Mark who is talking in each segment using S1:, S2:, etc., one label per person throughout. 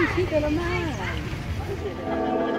S1: Ay, sí, pero más.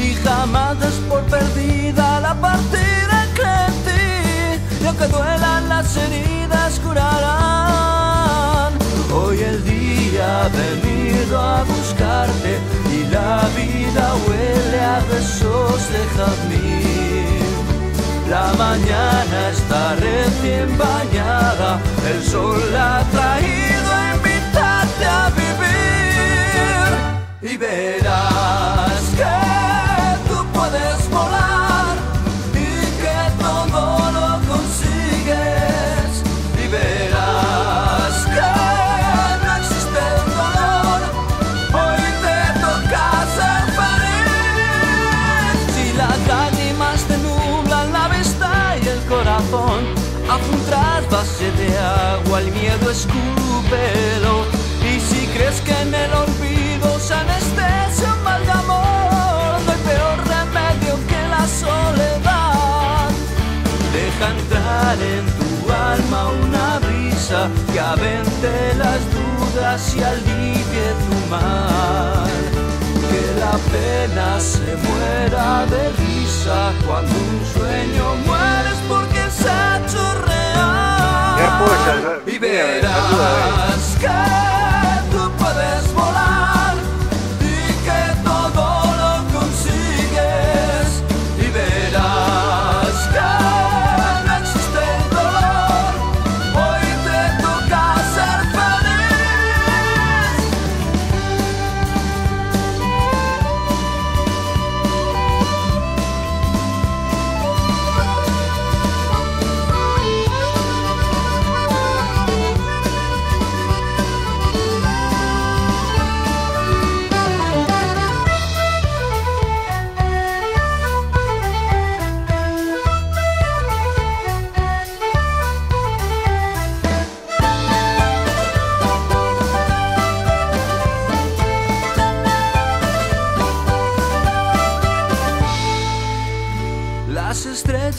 S1: y
S2: jamás des por perdida la partida que en ti y aunque duelan las heridas curarán. Hoy el día ha venido a buscarte y la vida huele a besos de jazmín. La mañana está recién bañada el sol ha traído a invitarte a vivir y verás. Escúpelo. Y si crees que en el olvido se anestesia un mal de amor, no hay peor remedio que la soledad. Deja entrar en tu alma una brisa que avente las dudas y alivie tu mal. Que la pena se muera de risa cuando un sueño mueres porque se ha hecho
S3: Ya, pues,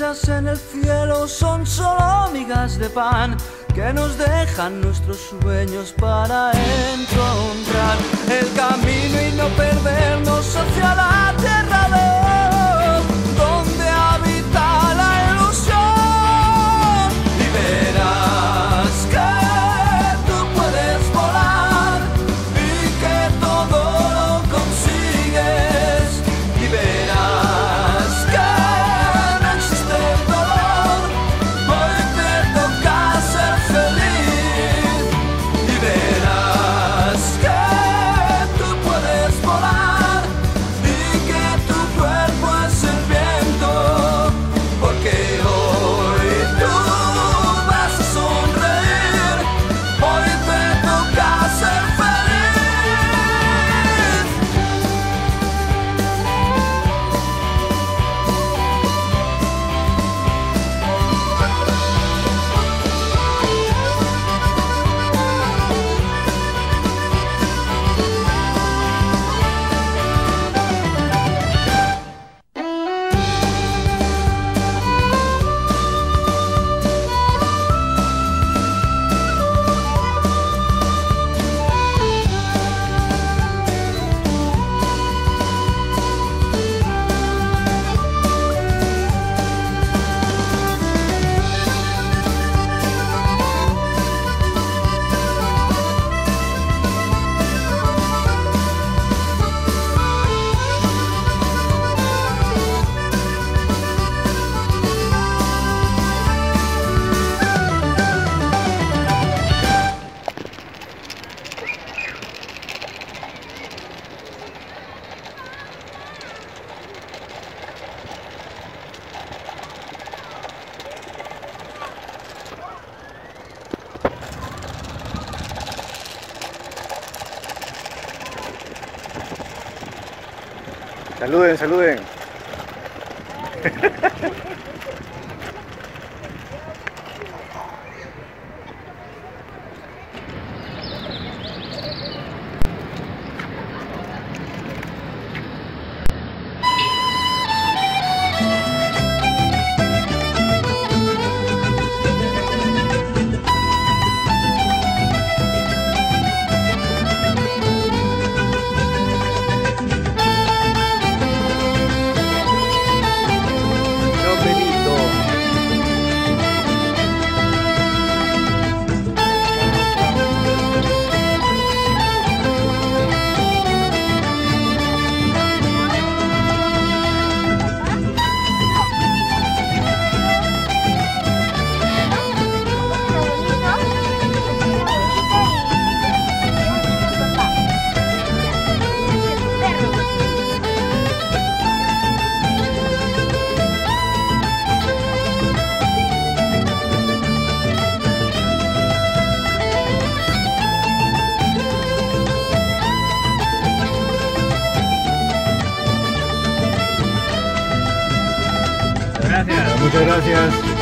S2: en el cielo son solo migas de pan que nos dejan nuestros sueños para encontrar el camino y no perdernos hacia la tierra de
S3: Saluden, saluden. Muchas gracias.